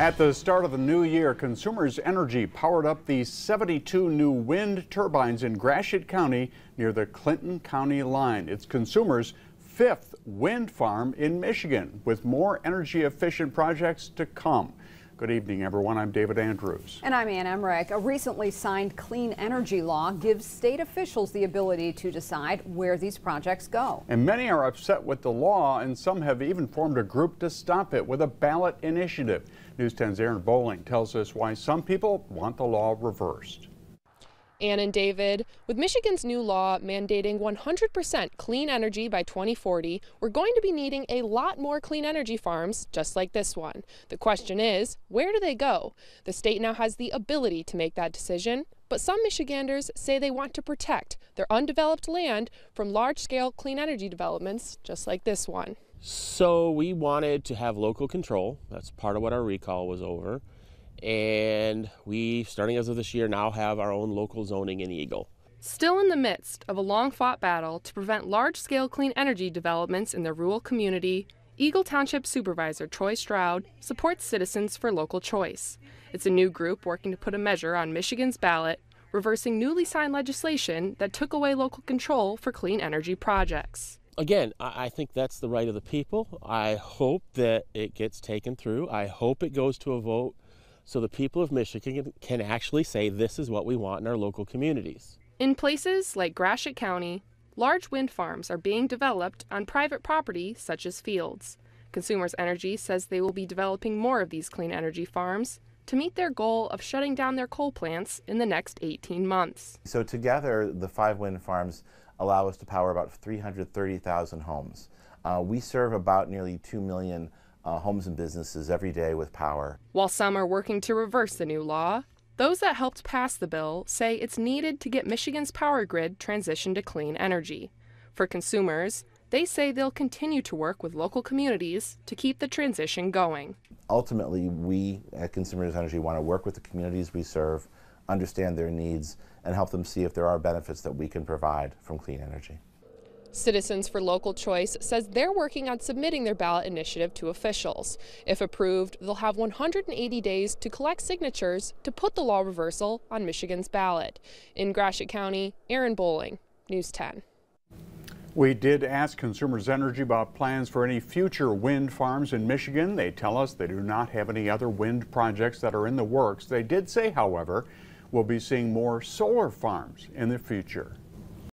At the start of the new year, Consumers Energy powered up the 72 new wind turbines in Gratiot County near the Clinton County line. It's Consumers' fifth wind farm in Michigan, with more energy efficient projects to come. Good evening, everyone. I'm David Andrews. And I'm Ann Emmerich. A recently signed clean energy law gives state officials the ability to decide where these projects go. And many are upset with the law, and some have even formed a group to stop it with a ballot initiative. News 10's Aaron Bowling tells us why some people want the law reversed. Ann and David, with Michigan's new law mandating 100% clean energy by 2040, we're going to be needing a lot more clean energy farms just like this one. The question is, where do they go? The state now has the ability to make that decision, but some Michiganders say they want to protect their undeveloped land from large-scale clean energy developments just like this one. So we wanted to have local control. That's part of what our recall was over. And we, starting as of this year, now have our own local zoning in Eagle. Still in the midst of a long fought battle to prevent large scale clean energy developments in the rural community, Eagle Township Supervisor Troy Stroud supports Citizens for Local Choice. It's a new group working to put a measure on Michigan's ballot, reversing newly signed legislation that took away local control for clean energy projects again, I, think that's the right of the people. I hope that it gets taken through. I hope it goes to a vote so the people of Michigan can actually say this is what we want in our local communities. In places like Gratiot County, large wind farms are being developed on private property such as fields. Consumers Energy says they will be developing more of these clean energy farms to meet their goal of shutting down their coal plants in the next 18 months. So together, the five wind farms allow us to power about 330,000 homes. Uh, we serve about nearly 2 million uh, homes and businesses every day with power. While some are working to reverse the new law, those that helped pass the bill say it's needed to get Michigan's power grid transitioned to clean energy. For consumers, they say they'll continue to work with local communities to keep the transition going. Ultimately, we at Consumers Energy want to work with the communities we serve, understand their needs, and help them see if there are benefits that we can provide from clean energy. Citizens for Local Choice says they're working on submitting their ballot initiative to officials. If approved, they'll have 180 days to collect signatures to put the law reversal on Michigan's ballot. In Gratiot County, Aaron Bowling, News 10. We did ask Consumers Energy about plans for any future wind farms in Michigan. They tell us they do not have any other wind projects that are in the works. They did say, however, we'll be seeing more solar farms in the future.